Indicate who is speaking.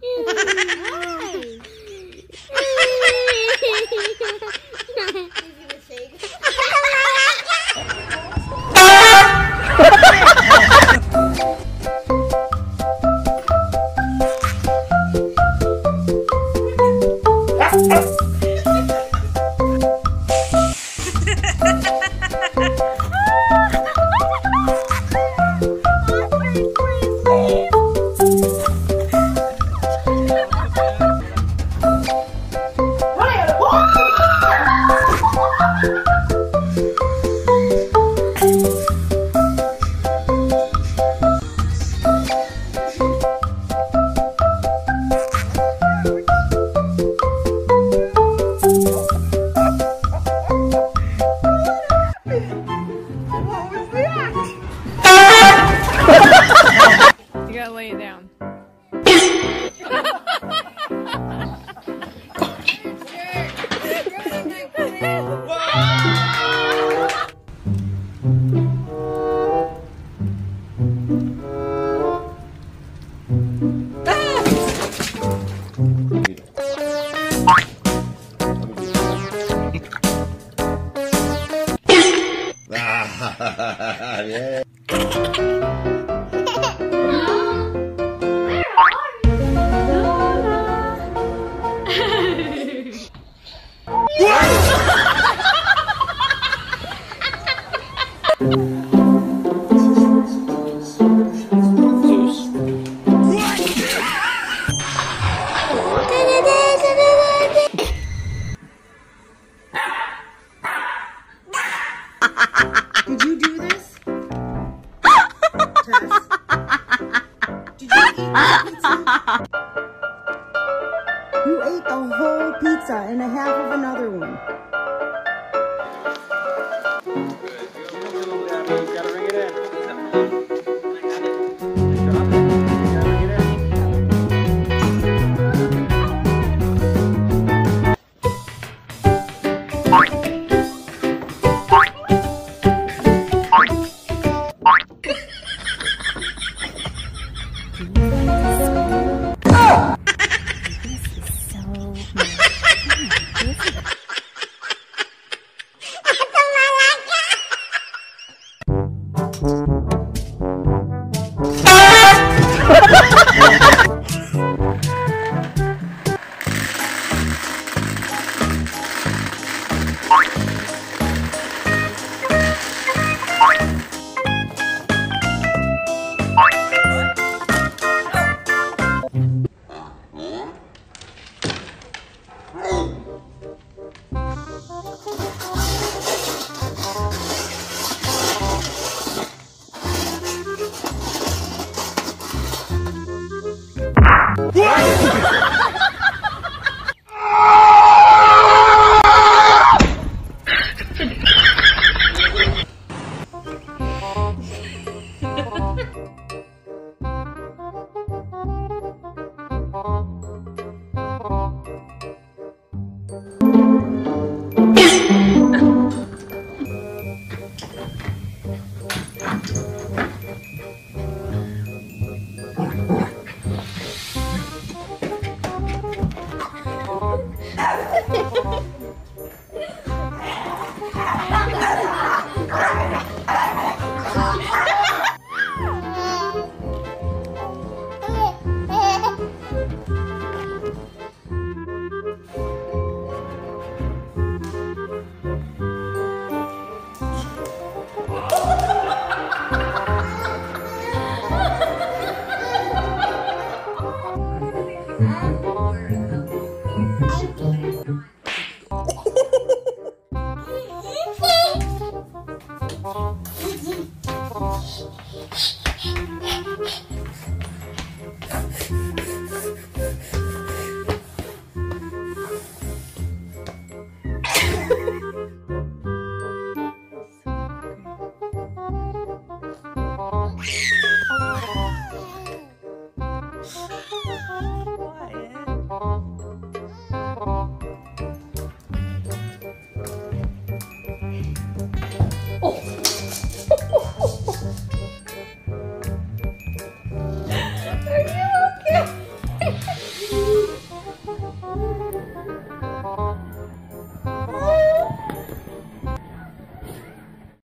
Speaker 1: You lay down.
Speaker 2: yeah.
Speaker 3: You ate the whole pizza and a half of another one.
Speaker 2: Yeah.